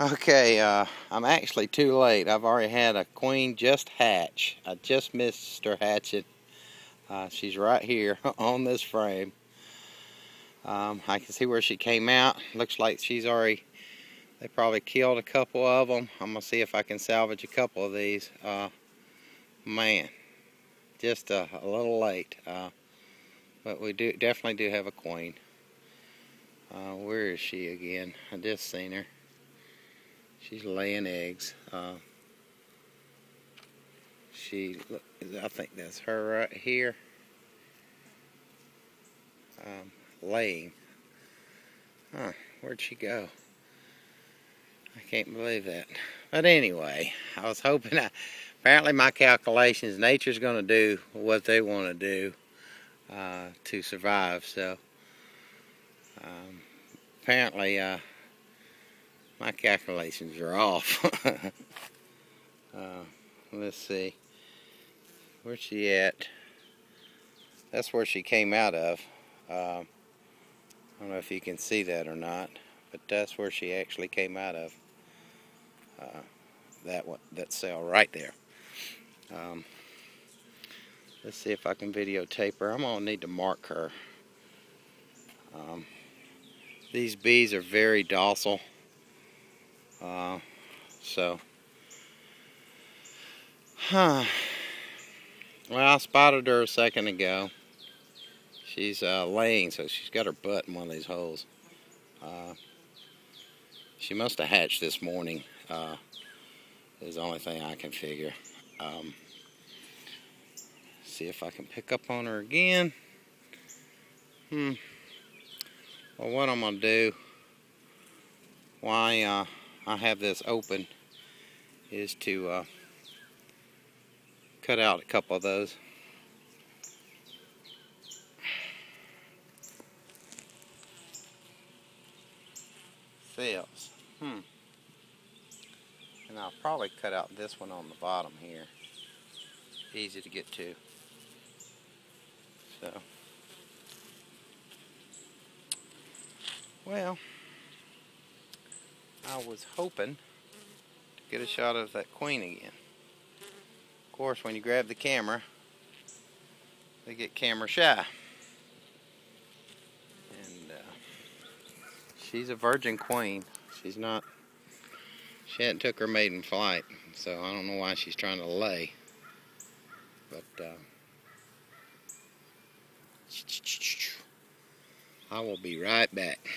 Okay, uh, I'm actually too late. I've already had a queen just hatch. I just missed her hatching. Uh, she's right here on this frame. Um, I can see where she came out. Looks like she's already, they probably killed a couple of them. I'm going to see if I can salvage a couple of these. Uh, man, just a, a little late. Uh, but we do definitely do have a queen. Uh, where is she again? I just seen her. She's laying eggs. Uh, she, I think that's her right here. Um, laying. Huh, where'd she go? I can't believe that. But anyway, I was hoping, I, apparently my calculations, nature's going to do what they want to do uh, to survive. So, um, apparently, uh, my calculations are off. uh, let's see. Where's she at? That's where she came out of. Uh, I don't know if you can see that or not, but that's where she actually came out of. Uh, that one, that cell right there. Um, let's see if I can videotape her. I'm gonna need to mark her. Um, these bees are very docile. Uh, so, huh. Well, I spotted her a second ago. She's uh, laying, so she's got her butt in one of these holes. Uh, she must have hatched this morning. Uh, is the only thing I can figure. Um, see if I can pick up on her again. Hmm. Well, what I'm gonna do? Why? Uh, I have this open is to uh, cut out a couple of those. Cells. Hmm. And I'll probably cut out this one on the bottom here. Easy to get to. So. Well. I was hoping to get a shot of that queen again. Of course, when you grab the camera, they get camera shy. And uh, she's a virgin queen. She's not, she hadn't took her maiden flight, so I don't know why she's trying to lay. But uh, I will be right back.